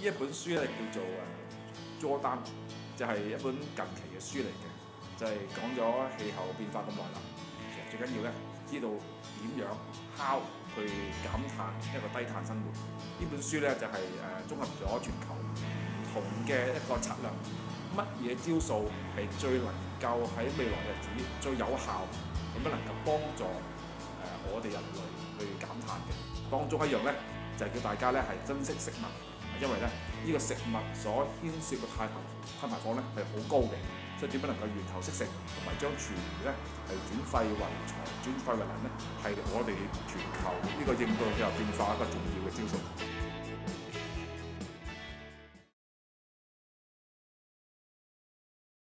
呢一本書咧叫做誒 Jordan，就係一本近期嘅書嚟嘅，就係講咗氣候變化咁耐啦。其實最緊要咧，知道點樣 how 去減碳一個低碳生活。呢本書咧就係誒綜合咗全球唔同嘅一個策略，乜嘢招數係最能夠喺未來日子最有效咁樣能夠幫助誒、我哋人類去減碳嘅。當中一樣咧就係、叫大家咧係珍惜食物，因為咧呢、個食物所牽涉嘅碳排碳排放咧係好高嘅，所以點樣能夠源頭適食，同埋將廚餘咧係轉廢為財、轉廢為能咧，係我哋全球呢個應對氣候變化一個重要嘅招數。